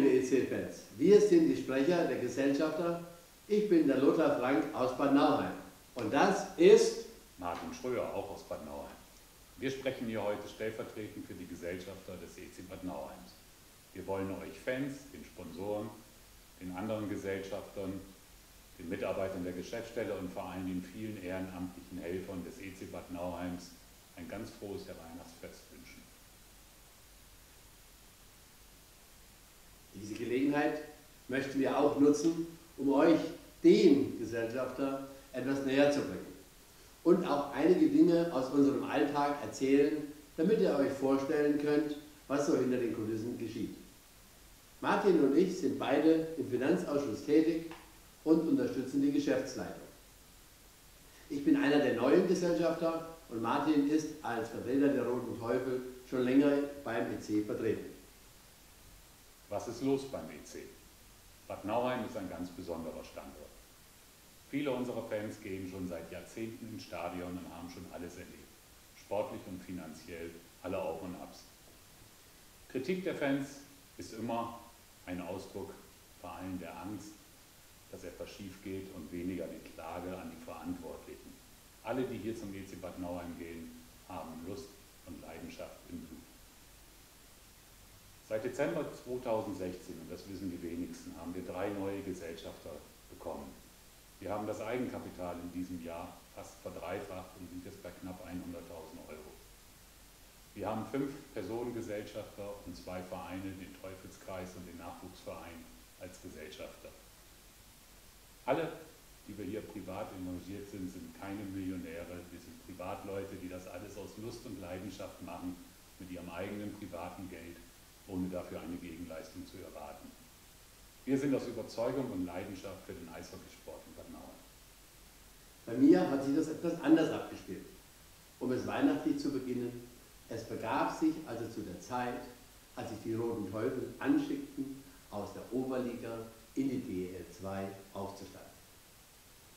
EC-Fans. Wir sind die Sprecher der Gesellschafter. Ich bin der Lothar Frank aus Bad Nauheim. Und das ist Martin Schröer, auch aus Bad Nauheim. Wir sprechen hier heute stellvertretend für die Gesellschafter des EC Bad Nauheims. Wir wollen euch Fans, den Sponsoren, den anderen Gesellschaftern, den Mitarbeitern der Geschäftsstelle und vor allem den vielen ehrenamtlichen Helfern des EC Bad Nauheims ein ganz frohes Weihnachtsfest wünschen. Diese Gelegenheit möchten wir auch nutzen, um euch, dem Gesellschafter, etwas näher zu bringen und auch einige Dinge aus unserem Alltag erzählen, damit ihr euch vorstellen könnt, was so hinter den Kulissen geschieht. Martin und ich sind beide im Finanzausschuss tätig und unterstützen die Geschäftsleitung. Ich bin einer der neuen Gesellschafter und Martin ist als Vertreter der Roten Teufel schon länger beim EC vertreten. Was ist los beim EC? Bad Nauheim ist ein ganz besonderer Standort. Viele unserer Fans gehen schon seit Jahrzehnten ins Stadion und haben schon alles erlebt. Sportlich und finanziell alle Auf und Abs. Kritik der Fans ist immer ein Ausdruck vor allem der Angst, dass etwas schief geht und weniger die Klage an die Verantwortlichen. Alle, die hier zum EC Bad Nauheim gehen, haben Lust und Leidenschaft im Blut. Seit Dezember 2016, und das wissen die wenigsten, haben wir drei neue Gesellschafter bekommen. Wir haben das Eigenkapital in diesem Jahr fast verdreifacht und sind jetzt bei knapp 100.000 Euro. Wir haben fünf Personengesellschafter und zwei Vereine, den Teufelskreis und den Nachwuchsverein als Gesellschafter. Alle, die wir hier privat engagiert sind, sind keine Millionäre. Wir sind Privatleute, die das alles aus Lust und Leidenschaft machen, mit ihrem eigenen privaten Geld, ohne dafür eine Gegenleistung zu erwarten. Wir sind aus Überzeugung und Leidenschaft für den Eishockeysport in Bad Nauheim. Bei mir hat sich das etwas anders abgespielt. Um es weihnachtlich zu beginnen, es begab sich also zu der Zeit, als sich die Roten Teufel anschickten, aus der Oberliga in die DEL 2 aufzusteigen.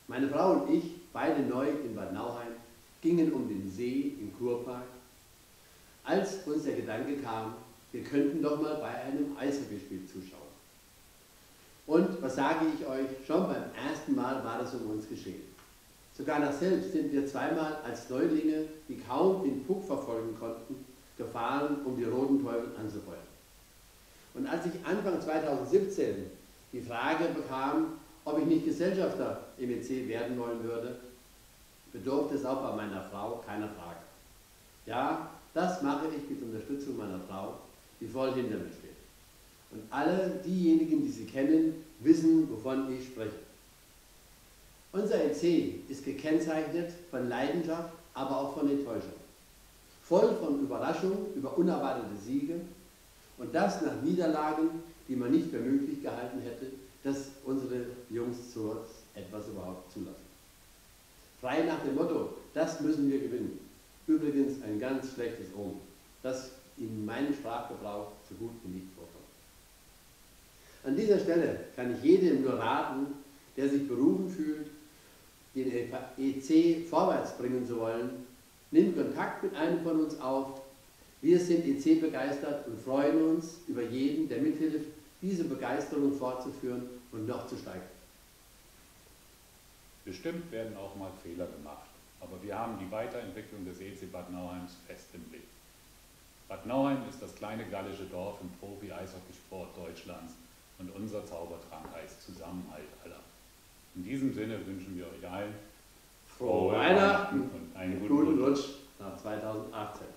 Meine Frau und ich, beide neu in Bad Nauheim, gingen um den See im Kurpark, als uns der Gedanke kam, wir könnten doch mal bei einem Eishockeyspiel zuschauen. Und was sage ich euch, schon beim ersten Mal war das um uns geschehen. Sogar nach selbst sind wir zweimal als Neulinge, die kaum den Puck verfolgen konnten, gefahren, um die roten Teufel anzufeuern. Und als ich Anfang 2017 die Frage bekam, ob ich nicht Gesellschafter im EC werden wollen würde, bedurfte es auch bei meiner Frau keiner Frage. Ja, das mache ich mit Unterstützung meiner Frau, die voll hinter mir steht. Und alle diejenigen, die sie kennen, wissen, wovon ich spreche. Unser EC ist gekennzeichnet von Leidenschaft, aber auch von Enttäuschung. Voll von Überraschung über unerwartete Siege und das nach Niederlagen, die man nicht für möglich gehalten hätte, dass unsere Jungs so etwas überhaupt zulassen. Frei nach dem Motto, das müssen wir gewinnen. Übrigens ein ganz schlechtes Omen, das in meinem Sprachgebrauch so gut wie nicht vorkommt. An dieser Stelle kann ich jedem nur raten, der sich berufen fühlt, den EC vorwärts bringen zu wollen, nimmt Kontakt mit einem von uns auf. Wir sind EC begeistert und freuen uns über jeden, der mithilft, diese Begeisterung fortzuführen und noch zu steigern. Bestimmt werden auch mal Fehler gemacht, aber wir haben die Weiterentwicklung des EC Bad Nauheims fest im Blick. Bad Nauheim ist das kleine gallische Dorf im Profi-Eishockeysport Deutschlands und unser Zaubertrank heißt Zusammenhalt aller. In diesem Sinne wünschen wir euch allen frohe Weihnachten und einen guten, guten Rutsch nach 2018. Genau.